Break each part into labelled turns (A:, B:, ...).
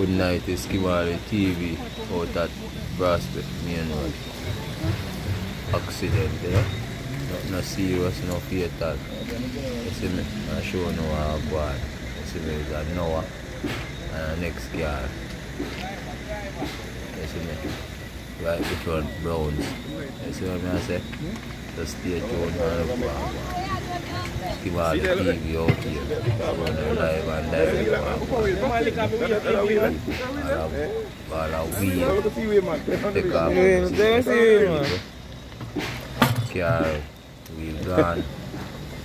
A: Good night is Kimmarly TV out at Prospect Main Road. Accident, you know? Not, not serious, no fatal. You see me? I show you how I. You see me? It's a Noah and the next car. You see me? Right before Browns. You see what I say? So stay tuned and look what I go on. Give all the TV out here. Run them live and direct all a weed. Take off.
B: Don't see man.
A: Car, wheel gone.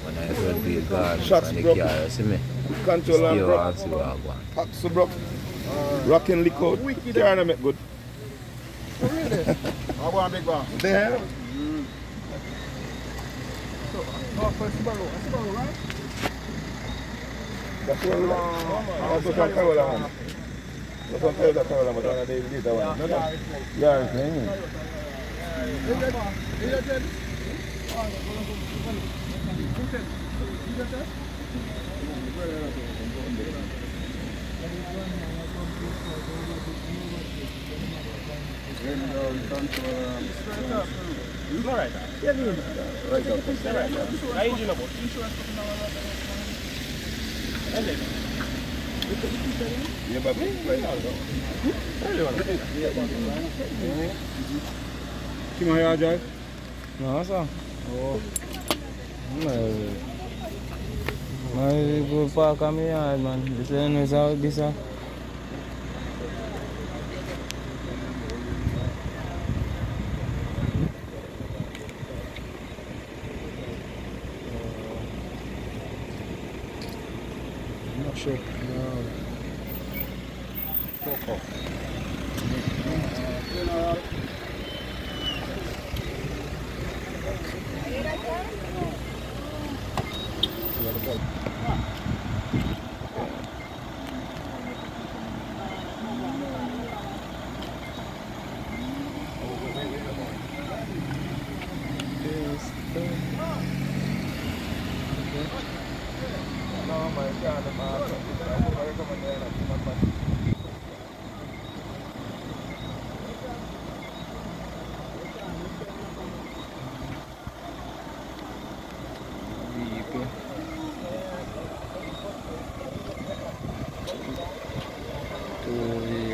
A: When I front wheel gone,
C: Shots
A: and the car, you see me?
C: Control and broke.
A: and see what I go
C: broke. Rocking lick out. Car not make good.
D: I want a big bar.
C: There.
D: Oh, for Subaru. Subaru, right?
C: That's the one. Oh, that's from Carolina. That's from Toyota Carolina, but they did that one. Yeah, yeah it's playing. Is that it? Then
D: uh, we come
B: to uh, Alright. Yeah, yeah. Right, go. Right, engine number. Yeah, but right now, though. Kim ayağa
D: acayip. Nasıl? Oh. Mày
C: vừa qua camera, mà, để xem người sao
B: đi sao.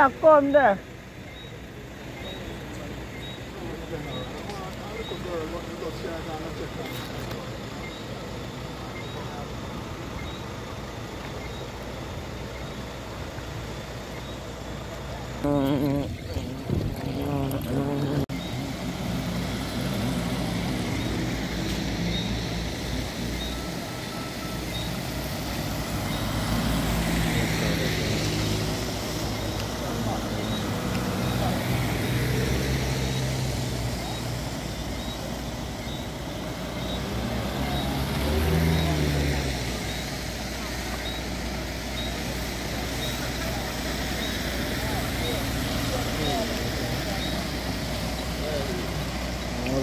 B: 약과인데 음.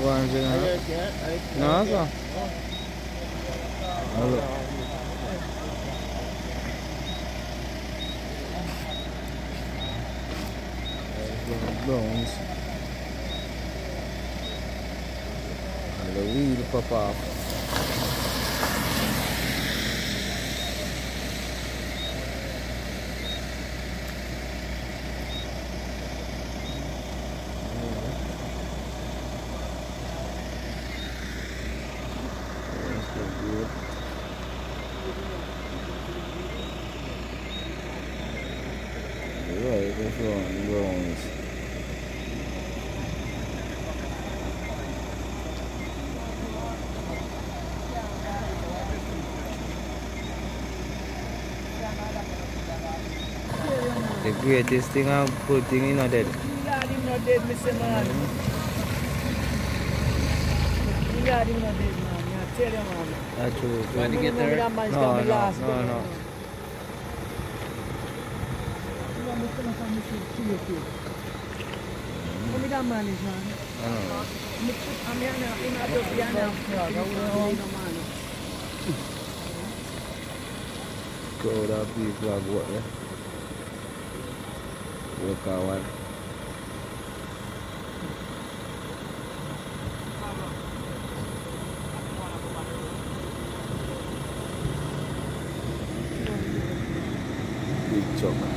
B: Barnes aí, né? Nossa. Alô. Bronze. Aleluia, papai. right, that's wrong, wrong. The greatest thing and good thing, you know that.
E: Lord, him not dead, Mr. Man. Mm -hmm. Not dead, man. I tell him, man.
B: That's true.
E: When to get there,
B: no, no, no, no.
E: que nós estamos sentindo aqui. Vou me dar manager. Ah. A minha não, a minha do piano.
B: So that people are going there. Walk out. Big
F: chopper.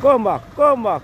F: Comba, comba,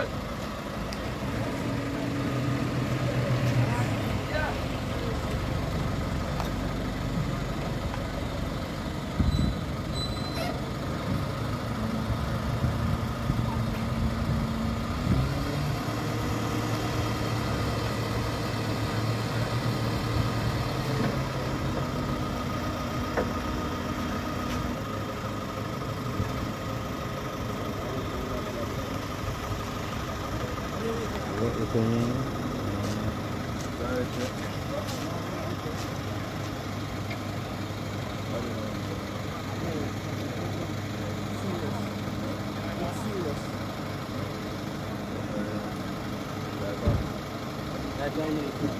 F: Good. everything. That guy needs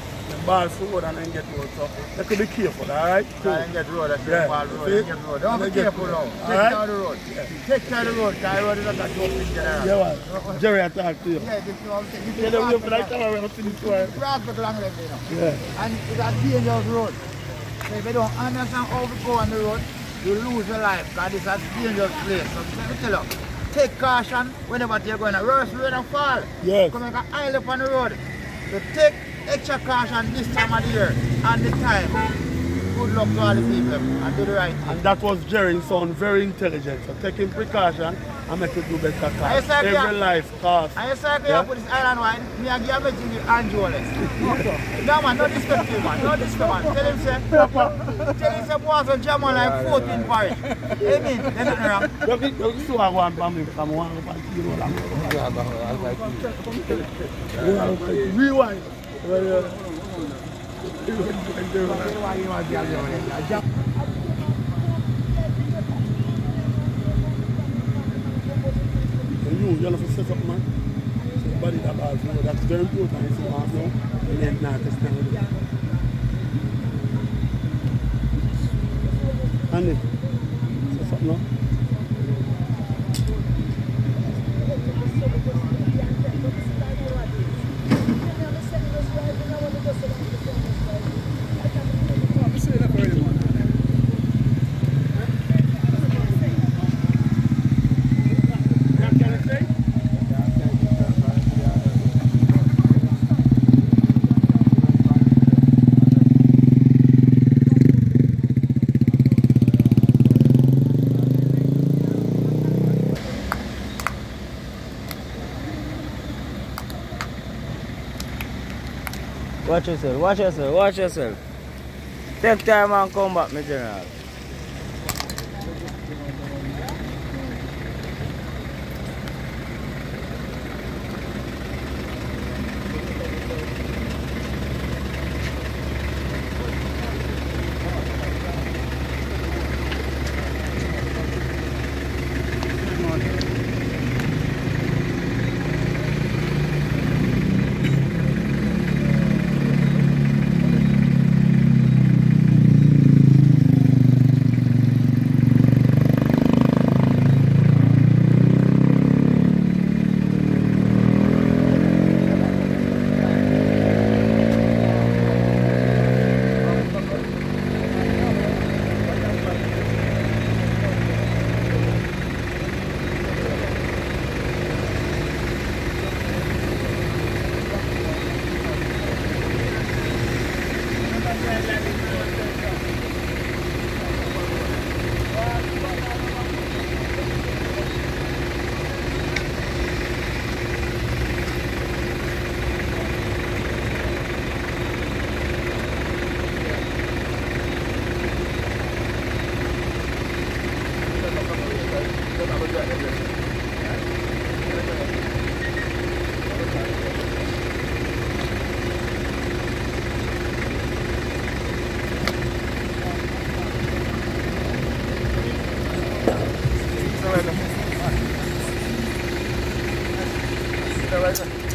F: The ball road and then get road. So, they could be careful, all right?
G: Try and get road, that's
F: Yeah.
G: yeah. ball road, and get road. Don't be careful now. Take
F: right?
G: care of the road. Take care of the road, because the road is not that open general.
F: Yeah, what? Jerry, I talk to you.
G: Yeah, this is what I'm saying.
F: Yeah,
G: is
F: they
G: fast
F: will be like,
G: but
F: come around, see this one.
G: fast but long left, you know.
F: Yeah.
G: And it's a dangerous road. So if you don't understand how to go on the road, you lose your life because it's a dangerous place. So let me tell you, take caution whenever you're going to reverse rain and fall.
F: Yes.
G: Come make an up on the road. So take extra caution this time of the year and the time. Good luck to all the people and do the right thing.
F: And that was Jerry, he sound very intelligent. So taking precaution and make it do better
G: Yes,
F: cause
G: sir,
F: every
G: yeah.
F: life costs.
G: And you say if you
F: Yeah.
G: put this island wine, me and give a message with Angeles. no man, no disrespect him man, no disrespect man. Tell him say, tell him say boys on jam on like 14 Paris. Amen, there's nothing wrong.
F: Look, look, look, see what one family come one up and you know lang. Rewind. yalla fa set up man so bari da ba so that's very important so I know and then now that's not it and it set up no
B: Watch yourself, watch yourself, watch yourself. Take time and come back, my general. the resin.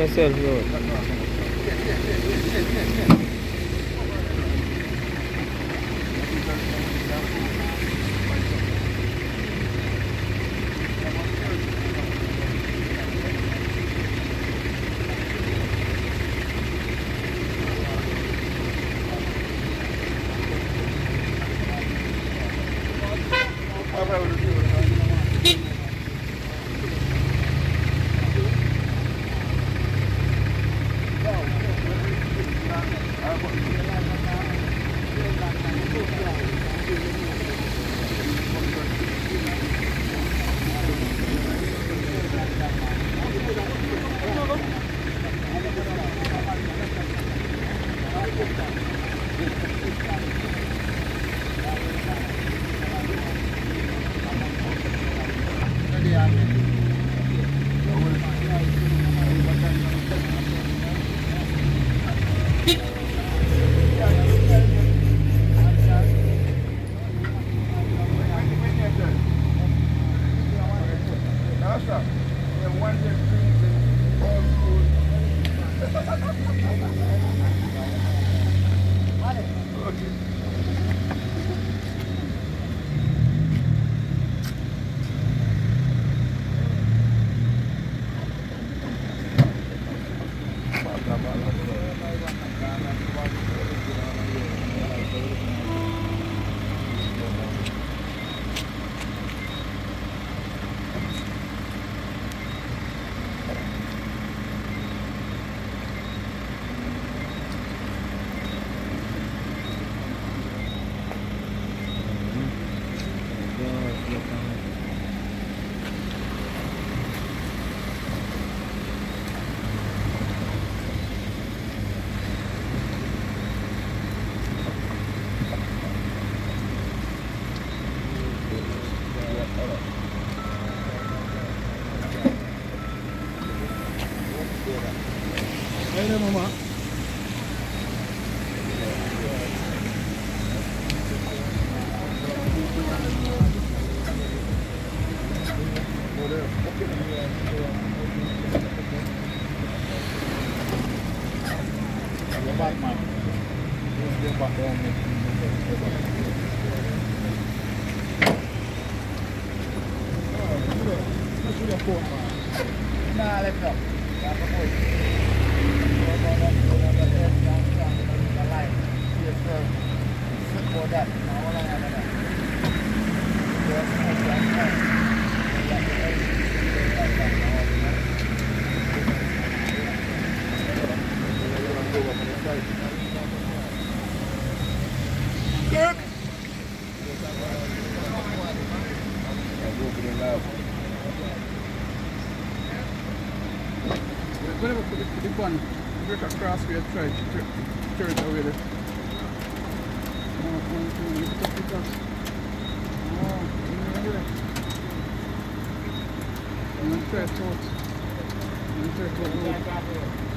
D: ¿Qué es el
G: 的妈妈。
D: Whenever put the, the bun, break across where you try to tur- turn it away there. One, two, you put up the cross. Oh, know that. And then try it out. It out. And try it out.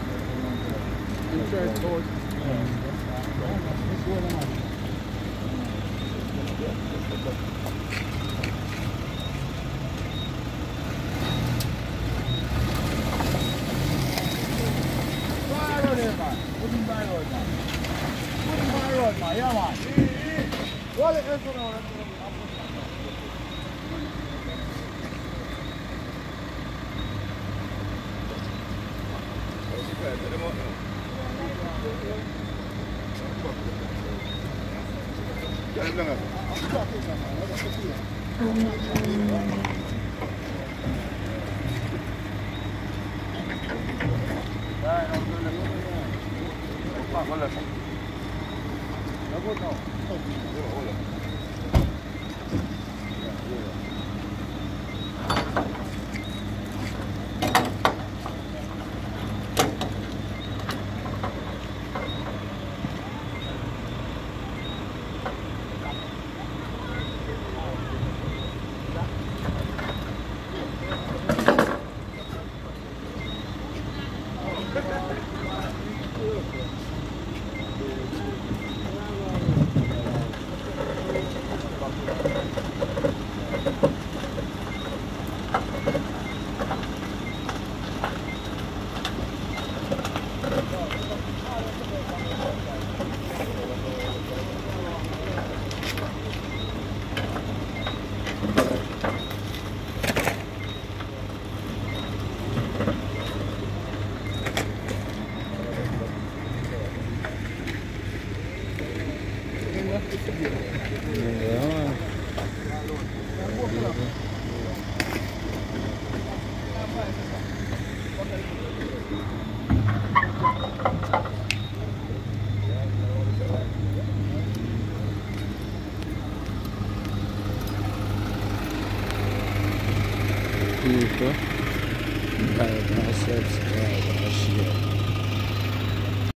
G: Yeah, man.
B: What is this one?